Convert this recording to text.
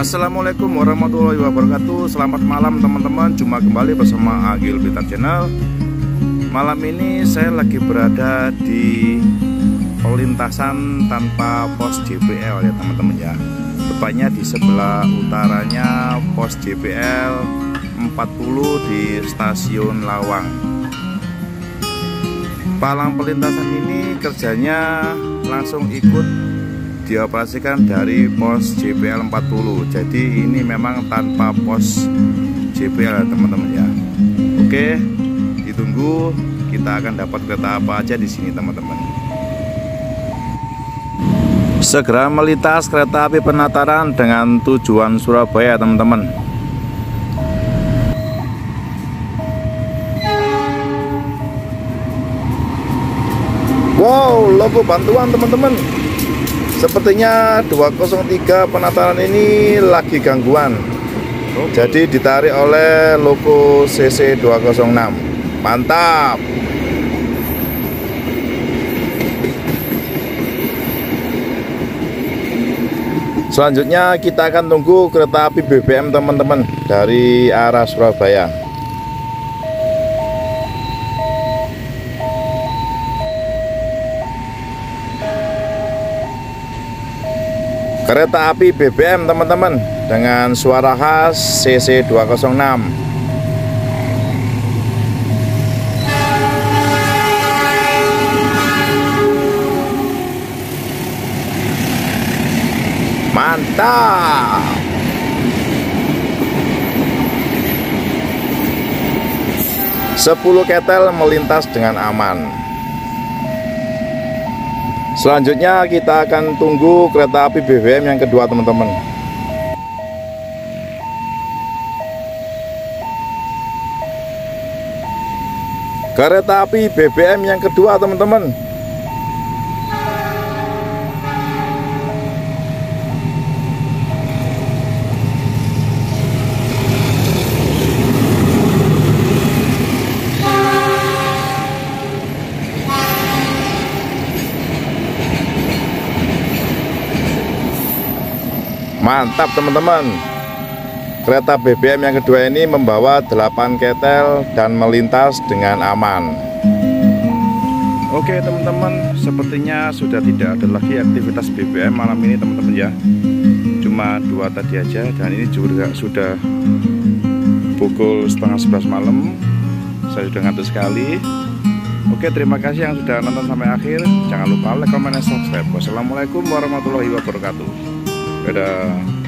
Assalamualaikum warahmatullahi wabarakatuh. Selamat malam teman-teman. Jumpa kembali bersama Agil Bintang Channel. Malam ini saya lagi berada di Perlintasan tanpa pos JPL ya teman-teman ya. Tepatnya di sebelah utaranya pos JPL 40 di stasiun Lawang. Palang perlintasan ini kerjanya langsung ikut dioperasikan dari pos JPL 40 jadi ini memang tanpa pos JPL teman-teman ya. Oke ditunggu. Kita akan dapat kereta apa aja di sini teman-teman. Segera melintas kereta api penataran dengan tujuan Surabaya teman-teman. Wow, logo bantuan teman-teman. Sepertinya 203 penataran ini lagi gangguan. Jadi ditarik oleh loko CC 206. Mantap. Selanjutnya kita akan tunggu kereta api BBM teman-teman dari arah Surabaya. Kereta api BBM teman-teman dengan suara khas CC 206 mantap! Sepuluh ketel melintas dengan aman Selanjutnya kita akan tunggu kereta api BBM yang kedua teman-teman. Kereta api BBM yang kedua teman-teman mantap teman-teman. Kereta BBM yang kedua ini membawa 8 ketel dan melintas dengan aman. Oke teman-teman sepertinya sudah tidak ada lagi aktivitas BBM malam ini teman-teman ya. Cuma dua tadi aja dan ini juga sudah pukul setengah sebelas malam. Saya sudah ngantuk sekali. Oke terima kasih yang sudah nonton sampai akhir. Jangan lupa like, comment, dan subscribe. Wassalamualaikum warahmatullahi wabarakatuh Dadah.